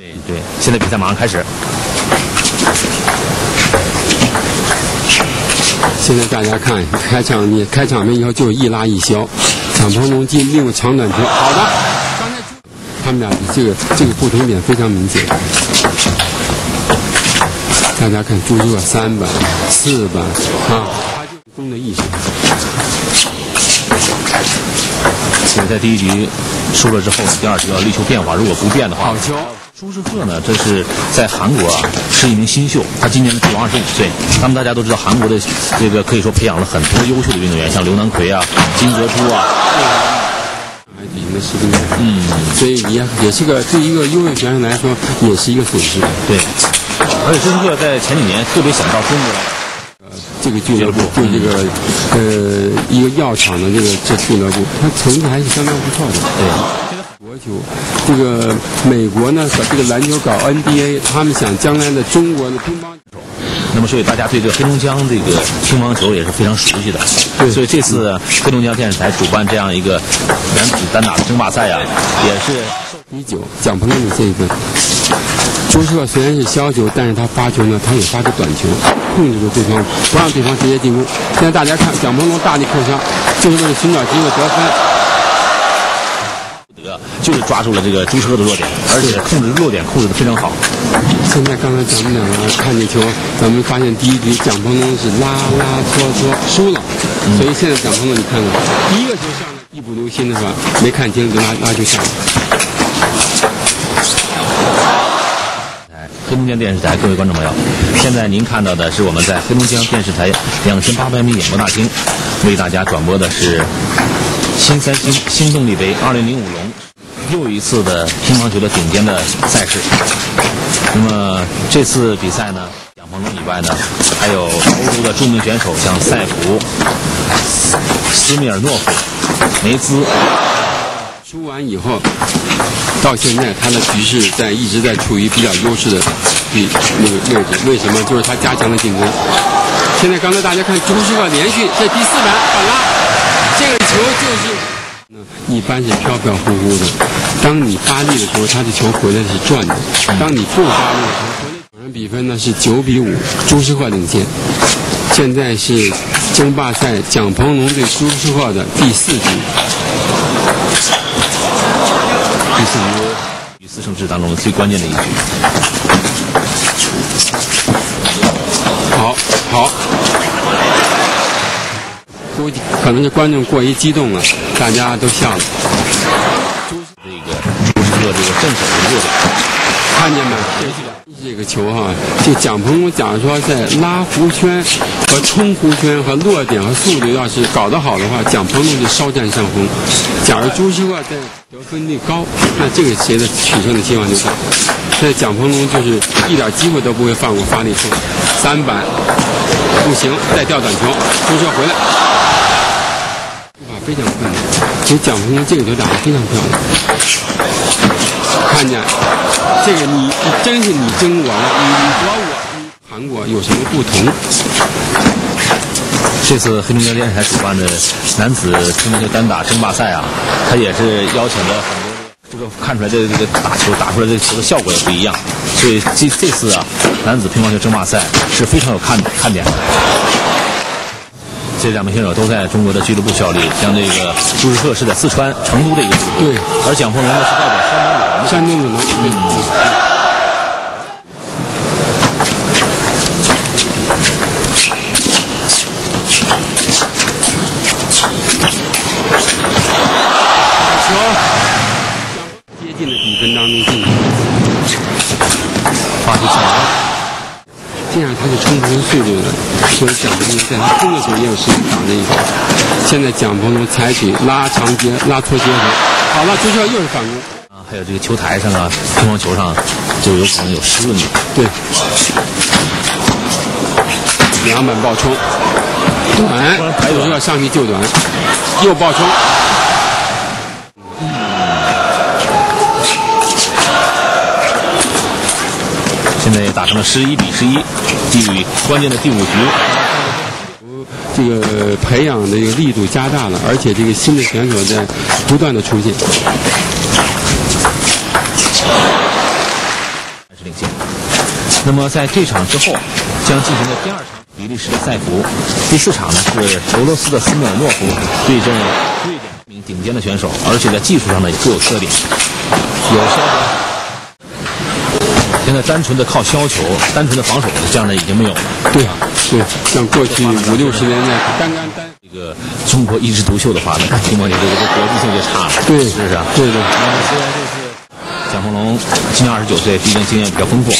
对对，现在比赛马上开始。现在大家看，开场你开场的以后就一拉一削，蒋鹏龙进利用长短球，好的，刚才他们俩的这个这个不同点非常明显。大家看朱热三板、四板啊，他就攻的意识。现在第一局输了之后呢，第二局要力求变化，如果不变的话，好球。朱世赫呢，这是在韩国啊，是一名新秀，他今年呢只有二十五岁。那么大家都知道，韩国的这个可以说培养了很多优秀的运动员，像刘南奎啊、金泽洙啊。嗯，所以也也是个对一个优秀选手来说，也是一个损失。对，而且朱世赫在前几年特别想到中国来。呃，这个俱乐部就这个呃一个药厂的这个这俱乐部，它成绩还是相当不错的。对。国球，这个美国呢把这个篮球搞 NBA，他们想将来的中国的乒乓球。那么，所以大家对这个黑龙江这个乒乓球也是非常熟悉的。对。所以这次黑龙江电视台主办这样一个男子单打的争霸赛啊，也是第九蒋鹏龙的这一份。朱世赫虽然是削球，但是他发球呢，他也发出短球，控制住对方，不让对方直接进攻。现在大家看，蒋鹏龙大力扣杀，就是为了寻找机会得分。得就是抓住了这个朱世赫的弱点，而且控制弱点控制的非常好。现在刚才咱们两个看见球，咱们发现第一局蒋鹏龙是拉拉搓搓输了，所以现在蒋鹏龙你看看，第一个球上来一不留心的话，没看清就拉拉就下了。黑龙江电视台各位观众朋友，现在您看到的是我们在黑龙江电视台两千八百米演播大厅为大家转播的是新三星新动力杯二零零五龙。又一次的乒乓球的顶尖的赛事。那么这次比赛呢，蒋鹏龙以外呢，还有欧洲的著名选手，像塞普、斯米尔诺夫、梅兹。输完以后，到现在他的局势在一直在处于比较优势的位那个位置。为什么？就是他加强了进攻。现在刚才大家看朱世赫连续这第四板反拉，这个球就是。一般是飘飘忽忽的，当你发力的时候，他的球回来是转的；当你不发力的时候，场上比分呢是九比五，朱世赫领先。现在是争霸赛蒋鹏龙对朱世赫的第四局，第四局与四胜制当中最关键的一局。好，好。估计可能是观众过于激动了，大家都笑了。这个朱世赫这个正手的弱点，看见没？这个球哈，就蒋鹏龙假如说在拉弧圈和冲弧圈和落点和速度要是搞得好的话，蒋鹏龙就稍占上风。假如朱世赫在得分率高，那这个鞋的取胜的希望就大。那蒋鹏龙就是一点机会都不会放过发力冲，三板不行，再吊短球，朱世赫回来。非常困难，所以蒋鹏龙这个球打得非常漂亮。看见这个，你真是你争我，你你和我，韩国有什么不同？这次黑龙江电视台主办的男子乒乓球单打争霸赛啊，他也是邀请了很多，这个看出来的这个打球打出来这个球的效果也不一样，所以这这次啊，男子乒乓球争霸赛是非常有看看点的。这两名选手都在中国的俱乐部效力，像这个朱世赫是在四川成都的一个俱乐部，对，而蒋鹏龙呢是代表山东鲁能，山东鲁能，嗯。球接近的比分当中进球，发出抢。这样他就冲不出速度了，所以蒋鹏龙在他冲的时候也有时间挡着一手。现在蒋鹏龙采取拉长接、拉错接合，好了，朱世又是反攻。啊，还有这个球台上啊，乒乓球上就有可能有湿润的。对。两板爆冲，短，朱世上去救短，又爆冲。现在打成了十一比十一，第关键的第五局，这个培养的这个力度加大了，而且这个新的选手在不断的出现。还是领先那么在这场之后，将进行的第二场比利时的塞福，第四场呢是俄罗斯的斯米尔诺夫对阵瑞典一名顶尖的选手，而且在技术上呢也各有特点，有消球。现在单纯的靠削球、单纯的防守这样的已经没有了。对对，像过去五六十年代单单单。这个中国一枝独秀的话，那乒乓球这个国际性就差了。对，是不是啊？对对。那么虽然就是蒋鹏龙今年二十九岁，毕竟经验比较丰富。